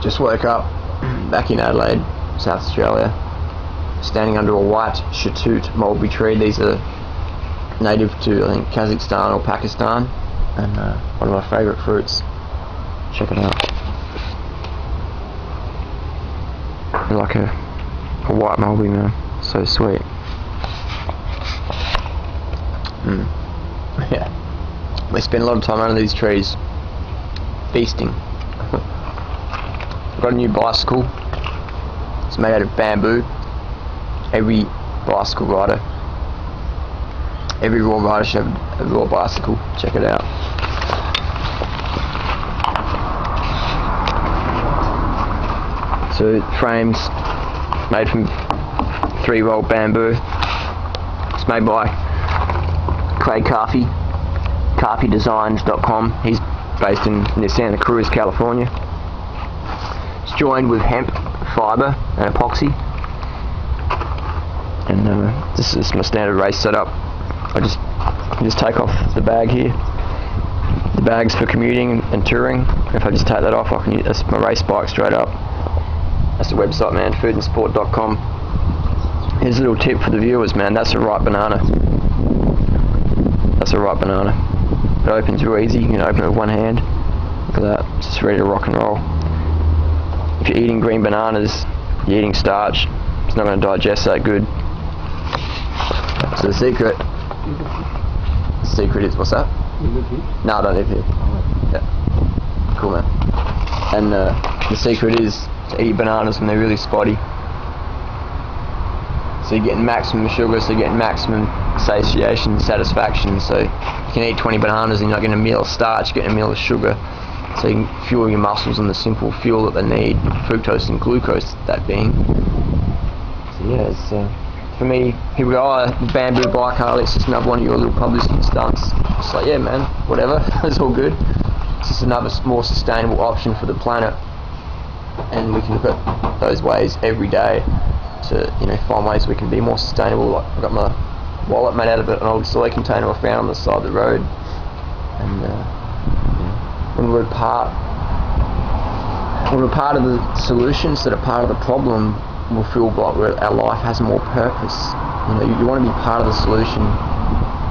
Just woke up back in Adelaide, South Australia, standing under a white shatut mulberry tree. These are native to I think Kazakhstan or Pakistan, and uh, one of my favourite fruits. Check it out. They're like a, a white mulberry man, so sweet. Mm. Yeah, we spend a lot of time under these trees, feasting. I've got a new bicycle. It's made out of bamboo. Every bicycle rider, every raw rider should have a raw bicycle. Check it out. So frames made from three roll bamboo. It's made by Craig Calfee, calfeedesigns.com. He's based in near Santa Cruz, California. It's joined with hemp fibre and epoxy. And uh, this is my standard race setup. I just just take off the bag here. The bag's for commuting and touring. If I just take that off, I can use that's my race bike straight up. That's the website, man. Foodnsport.com. Here's a little tip for the viewers, man. That's a ripe banana. That's a ripe banana. It opens real easy. You can open it with one hand. Look at that. It's just ready to rock and roll. If you're eating green bananas, you're eating starch. It's not going to digest that good. So the secret, the secret is what's that? No, I don't live here. Yeah. Cool, man. And uh, the secret is to eat bananas when they're really spotty. So you're getting maximum sugar, so you're getting maximum satiation, satisfaction. So you can eat 20 bananas and you're not getting a meal of starch, getting a meal of sugar. So fuel your muscles and the simple fuel that they need, fructose and glucose, that being. So yeah, it's, uh, for me, people go, oh, bamboo bike, Harley, it's just another one of your little publicity stunts. It's like, yeah, man, whatever, it's all good. It's just another more sustainable option for the planet. And we can look at those ways every day to, you know, find ways we can be more sustainable. Like, I've got my wallet made out of an old soy container I found on the side of the road. And, uh, when we're part we're part of the solutions that are part of the problem, we'll feel like our life has more purpose. You know, you, you want to be part of the solution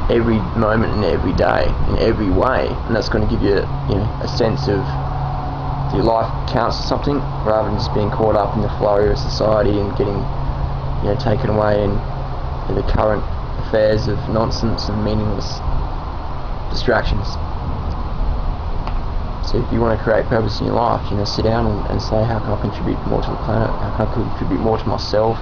every moment and every day, in every way, and that's going to give you, you know, a sense of your life counts for something, rather than just being caught up in the flurry of society and getting, you know, taken away in, in the current affairs of nonsense and meaningless distractions. So if you want to create purpose in your life, you know, sit down and, and say, how can I contribute more to the planet? How can I contribute more to myself?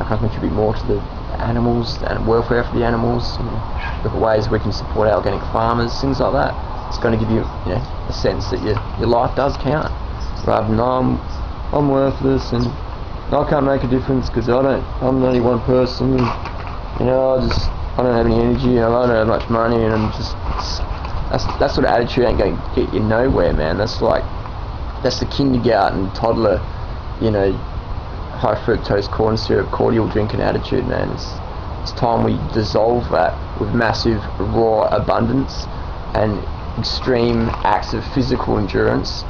How can I contribute more to the animals and welfare for the animals? You know, look at ways we can support our organic farmers, things like that. It's going to give you, you know, a sense that your your life does count, rather than oh, I'm I'm worthless and I can't make a difference because I don't I'm only one person. And, you know, I just I don't have any energy. And I don't have much money, and I'm just that's that sort of attitude ain't going to get you nowhere, man. That's like that's the kindergarten toddler, you know, high fructose corn syrup cordial drinking attitude, man. It's it's time we dissolve that with massive raw abundance and extreme acts of physical endurance.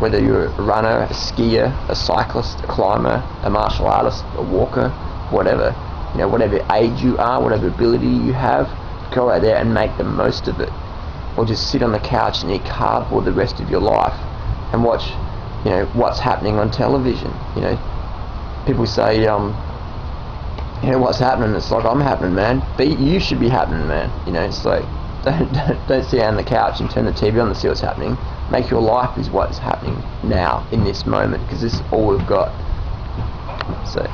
Whether you're a runner, a skier, a cyclist, a climber, a martial artist, a walker, whatever, you know, whatever age you are, whatever ability you have, go out there and make the most of it or just sit on the couch and eat cardboard the rest of your life and watch, you know, what's happening on television. You know, people say, um, you know, what's happening? It's like I'm happening, man. Be, you should be happening, man. You know, it's like don't, don't don't sit on the couch and turn the TV on to see what's happening. Make your life is what's happening now in this moment because this is all we've got. So,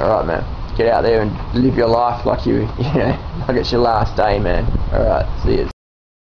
all right, man. Get out there and live your life like you, you know, like it's your last day, man. All right, see you.